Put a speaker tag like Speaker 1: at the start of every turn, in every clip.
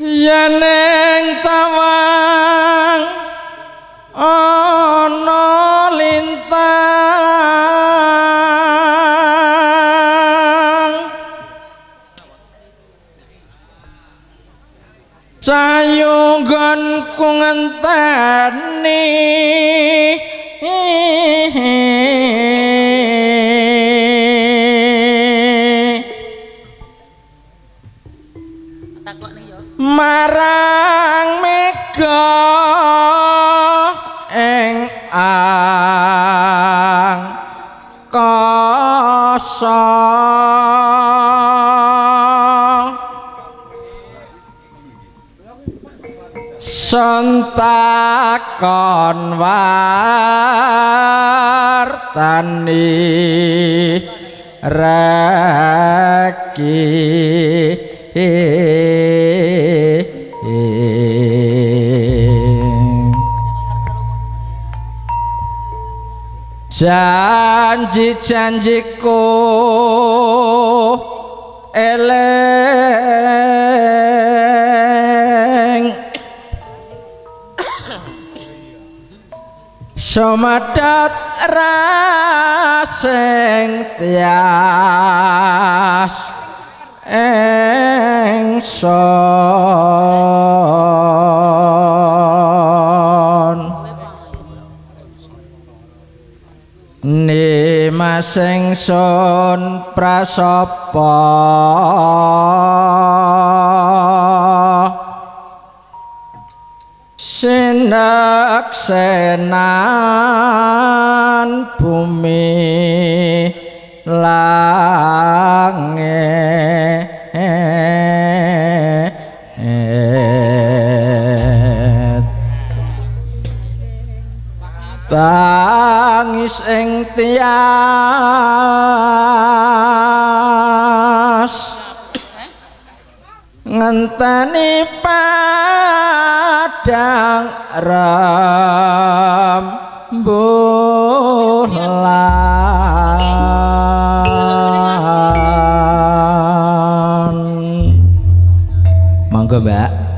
Speaker 1: yeneng tawang ana lintang. Sayunggon ku ngenteni marang mega ing ang kosong. Sentakon wartani reki janji-janjiku eleng. Somadat raseng tias engson. Ni masing sun prasapa Sinaksenan bumi langit. Bangis ing tias. Ngenteni padang rembulan monggo mbak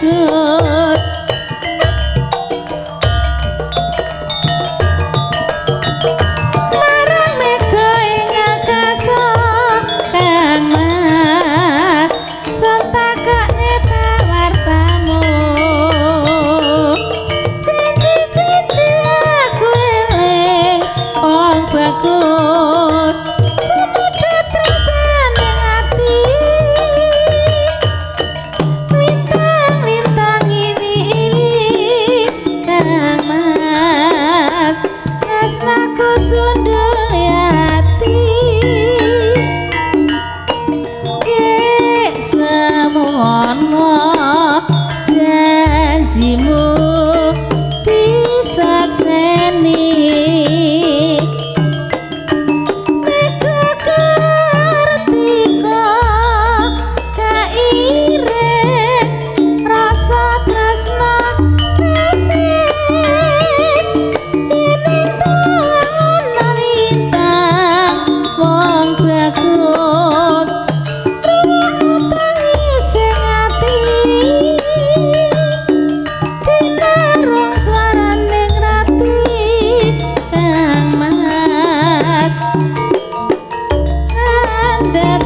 Speaker 1: 哥 that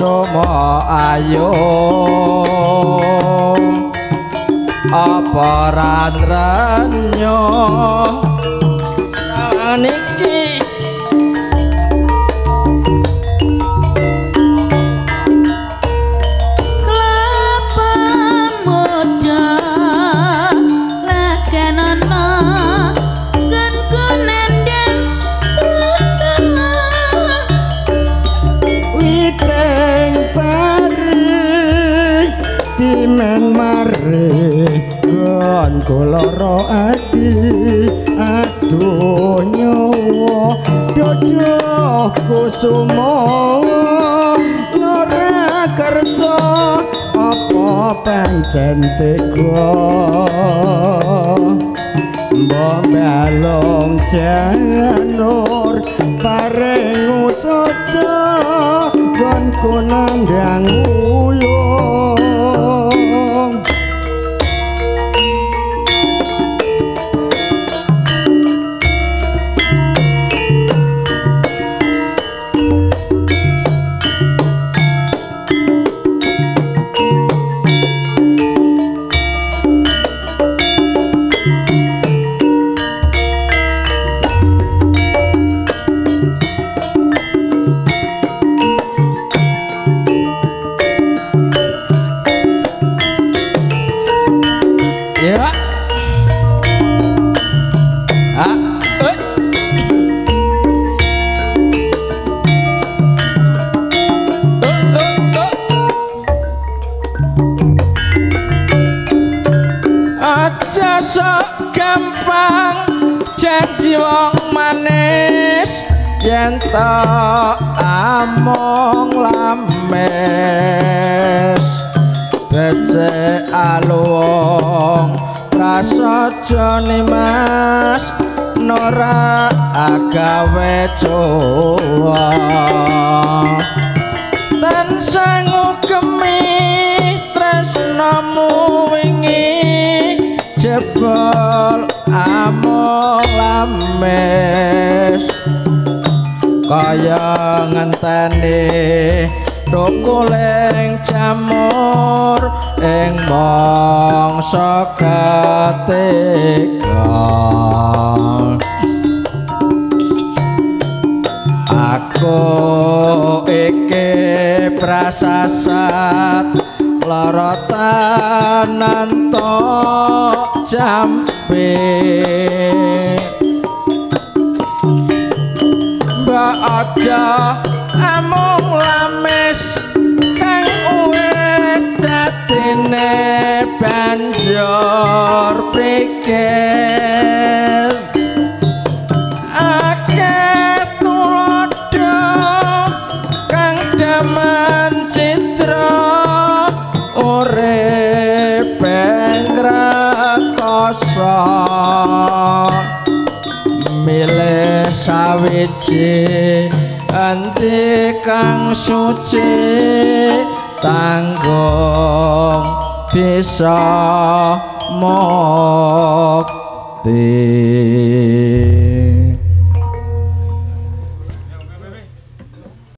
Speaker 1: kusuma ayo apa randranyo saniki
Speaker 2: Kelapa
Speaker 3: kusumo ora kersa apa pancen tega Mbombalong janur paring usada kon kunandang
Speaker 1: sok gampang janji wong manis. Yen to among lames. Becek aluwong prasaja mas. Nora agawe cowa. Tan sangu gemi tresnamu wingi jebol among lames kaya ngenteni tukuleng jamur ing mangsa ketiga aku iki prasasat lara tanan tok jambe. Mbak aja amung lames kang wis dadine banjur prikir. Akeh tulodo kang daman citra sawiji anti kang suci tanggung bisa mukti